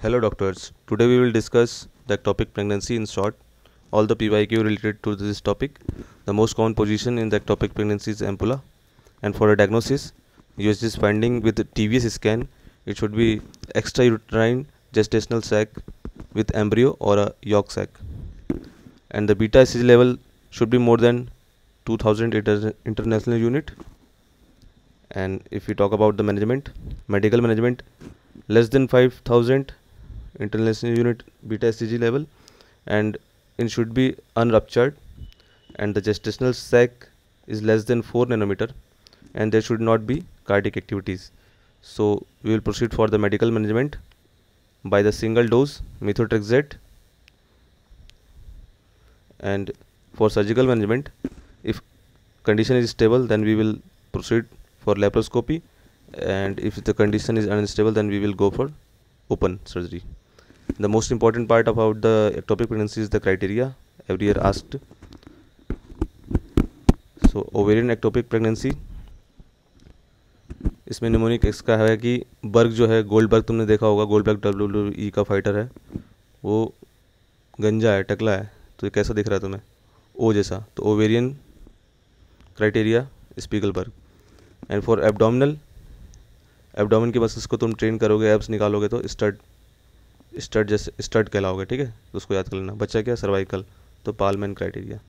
Hello doctors, today we will discuss the ectopic pregnancy in short. All the PYQ related to this topic. The most common position in the ectopic pregnancy is ampulla and for a diagnosis this finding with TVS scan it should be extrauterine gestational sac with embryo or a yolk sac and the beta hCG level should be more than 2000 international unit and if we talk about the management medical management less than 5000 international unit beta hCG level and it should be unruptured. And the gestational sac is less than 4 nanometer and there should not be cardiac activities. So we will proceed for the medical management by the single dose methotrexate and for surgical management if condition is stable then we will proceed for laparoscopy and if the condition is unstable then we will go for open surgery the most important part about the ectopic pregnancy is the criteria. Every year asked. So, ovarian ectopic pregnancy. इसमें mnemonic इसका है कि बर्ग जो है gold बर्ग तुमने देखा होगा Goldberg W W E का फाइटर है। वो गंजा है, टकला है। तो ये कैसा दिख रहा है तुम्हें? ओ जैसा। तो ovarian criteria Spiegelberg and for abdominal abdomen की मसल्स को तुम ट्रेन करोगे एब्स निकालोगे तो स्टड स्टड जैसे, स्टड कहलाओगे, ठीक है? उसको याद कर लेना। बच्चा क्या? सर्वाइकल। तो पालमैन क्राइटेरिया।